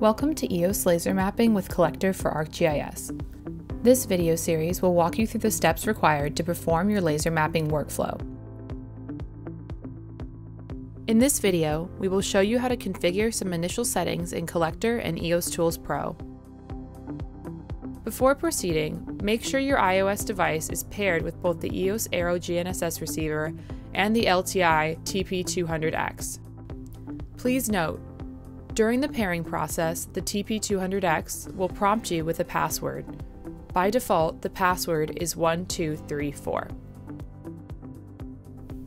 Welcome to EOS Laser Mapping with Collector for ArcGIS. This video series will walk you through the steps required to perform your laser mapping workflow. In this video, we will show you how to configure some initial settings in Collector and EOS Tools Pro. Before proceeding, make sure your iOS device is paired with both the EOS Arrow GNSS receiver and the LTI TP200X. Please note, during the pairing process, the TP200X will prompt you with a password. By default, the password is 1234.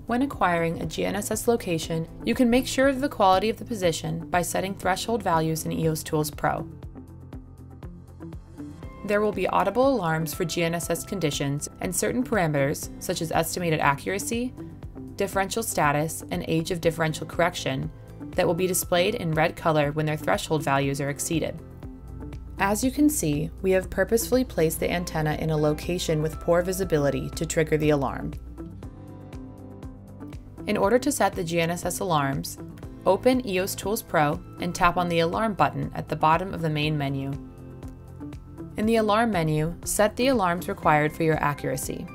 When acquiring a GNSS location, you can make sure of the quality of the position by setting threshold values in EOS Tools Pro. There will be audible alarms for GNSS conditions and certain parameters, such as estimated accuracy, differential status, and age of differential correction, that will be displayed in red color when their threshold values are exceeded. As you can see, we have purposefully placed the antenna in a location with poor visibility to trigger the alarm. In order to set the GNSS alarms, open EOS Tools Pro and tap on the Alarm button at the bottom of the main menu. In the Alarm menu, set the alarms required for your accuracy.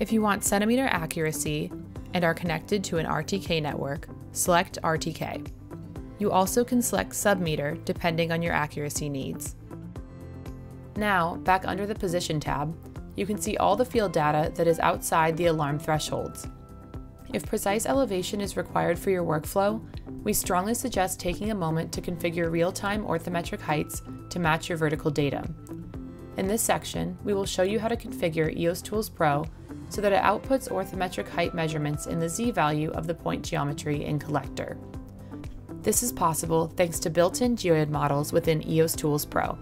If you want centimeter accuracy and are connected to an RTK network, select RTK. You also can select submeter depending on your accuracy needs. Now, back under the Position tab, you can see all the field data that is outside the alarm thresholds. If precise elevation is required for your workflow, we strongly suggest taking a moment to configure real-time orthometric heights to match your vertical datum. In this section, we will show you how to configure EOS Tools Pro so that it outputs orthometric height measurements in the z-value of the point geometry in Collector. This is possible thanks to built-in geoid models within EOS Tools Pro.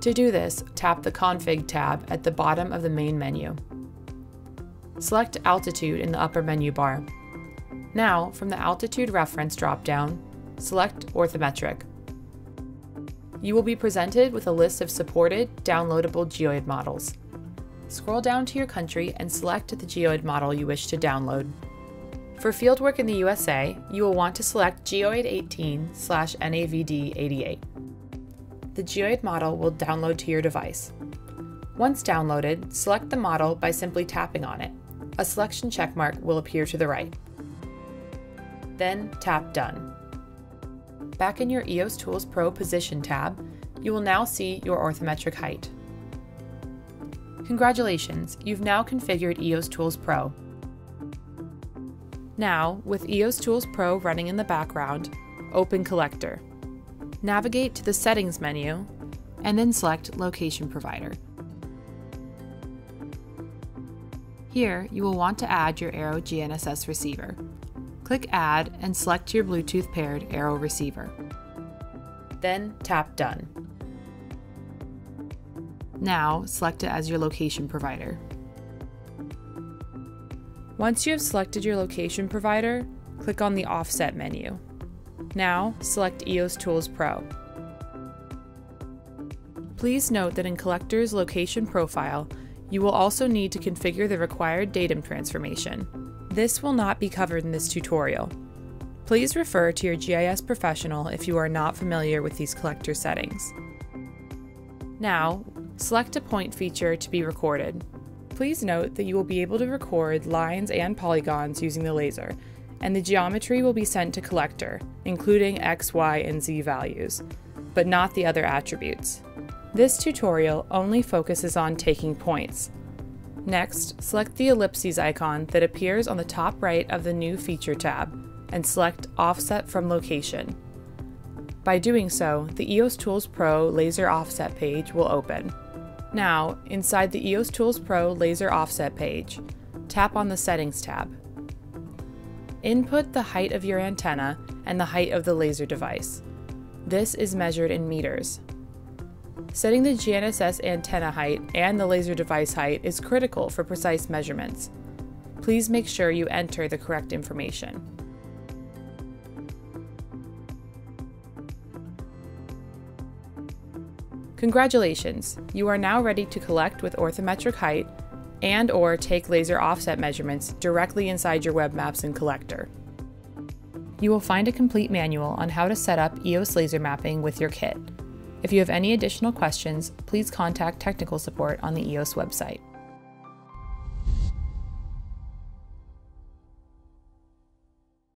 To do this, tap the Config tab at the bottom of the main menu. Select Altitude in the upper menu bar. Now, from the Altitude Reference dropdown, select Orthometric. You will be presented with a list of supported, downloadable geoid models. Scroll down to your country and select the geoid model you wish to download. For fieldwork in the USA, you will want to select Geoid 18 NAVD 88. The geoid model will download to your device. Once downloaded, select the model by simply tapping on it. A selection checkmark will appear to the right. Then tap Done. Back in your EOS Tools Pro Position tab, you will now see your orthometric height. Congratulations, you've now configured EOS Tools Pro. Now, with EOS Tools Pro running in the background, open Collector. Navigate to the Settings menu, and then select Location Provider. Here, you will want to add your Arrow GNSS receiver. Click Add and select your Bluetooth paired Arrow receiver. Then tap Done. Now, select it as your location provider. Once you have selected your location provider, click on the Offset menu. Now, select EOS Tools Pro. Please note that in Collector's location profile, you will also need to configure the required datum transformation. This will not be covered in this tutorial. Please refer to your GIS professional if you are not familiar with these collector settings. Now, Select a point feature to be recorded. Please note that you will be able to record lines and polygons using the laser, and the geometry will be sent to Collector, including X, Y, and Z values, but not the other attributes. This tutorial only focuses on taking points. Next, select the ellipses icon that appears on the top right of the New Feature tab, and select Offset from Location. By doing so, the EOS Tools Pro Laser Offset page will open. Now, inside the EOS Tools Pro Laser Offset page, tap on the Settings tab. Input the height of your antenna and the height of the laser device. This is measured in meters. Setting the GNSS antenna height and the laser device height is critical for precise measurements. Please make sure you enter the correct information. Congratulations, you are now ready to collect with orthometric height and or take laser offset measurements directly inside your web maps in Collector. You will find a complete manual on how to set up EOS laser mapping with your kit. If you have any additional questions, please contact technical support on the EOS website.